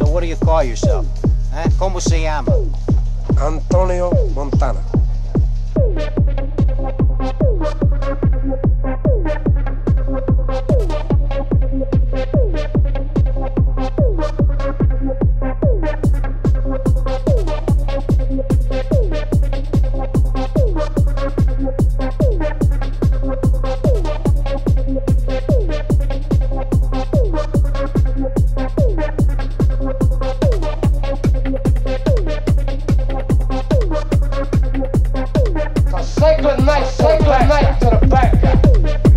So what do you call yourself? Eh? ¿Cómo se llama? Antonio Montana. Take the knife to the back.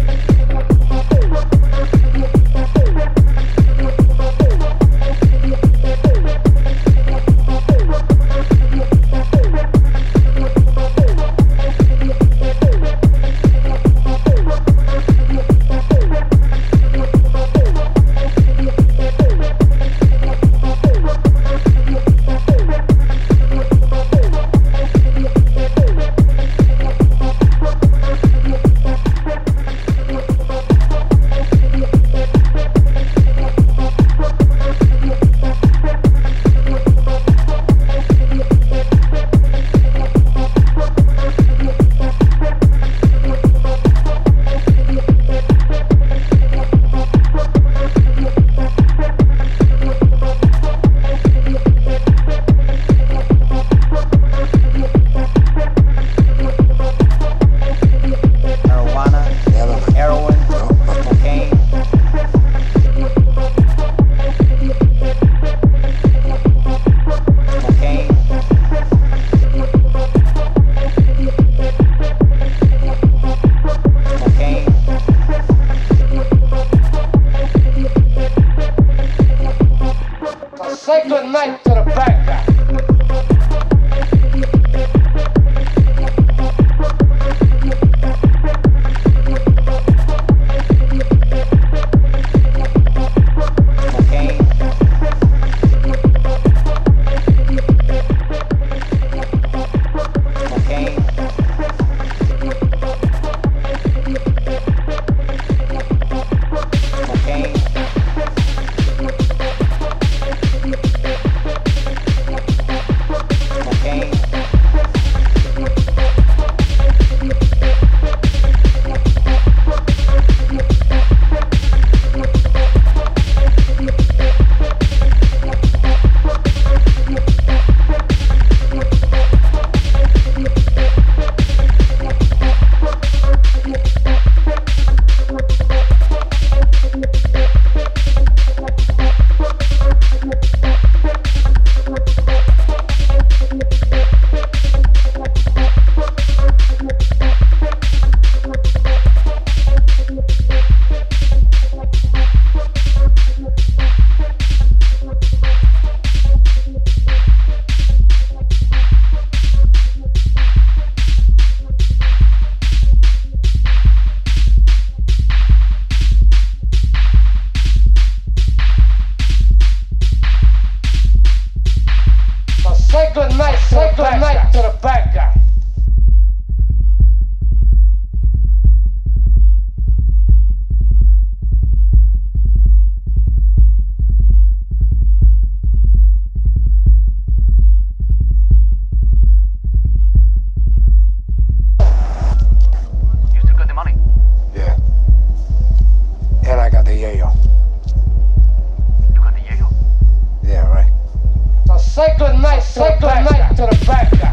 cycle night, cycle night to the back.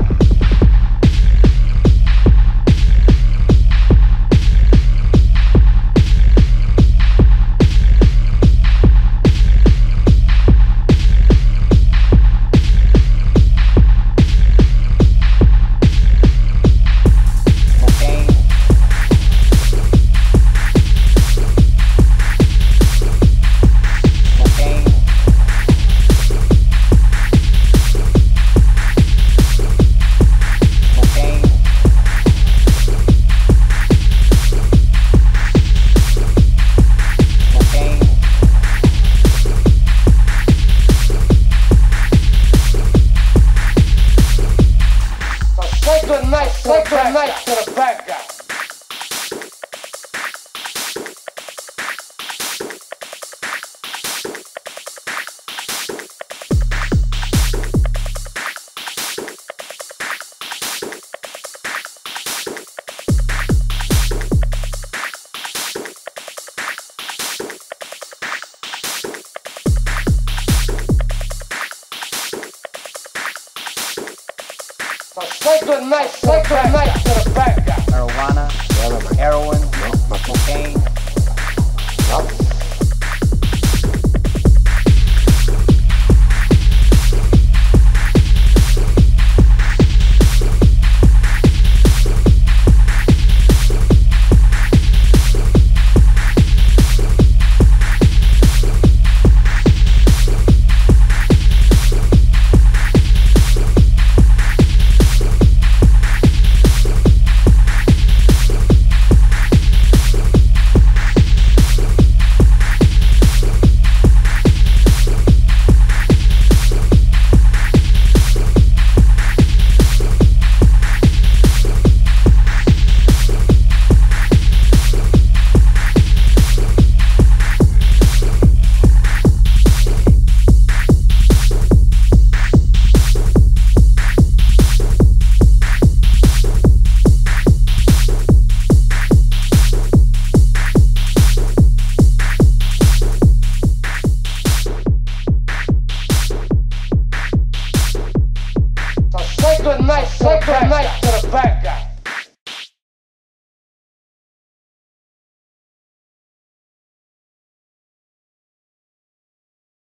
nice, like a nice to the bad guy. Marijuana, heroin, cocaine. Good night, say good night to the bad guy.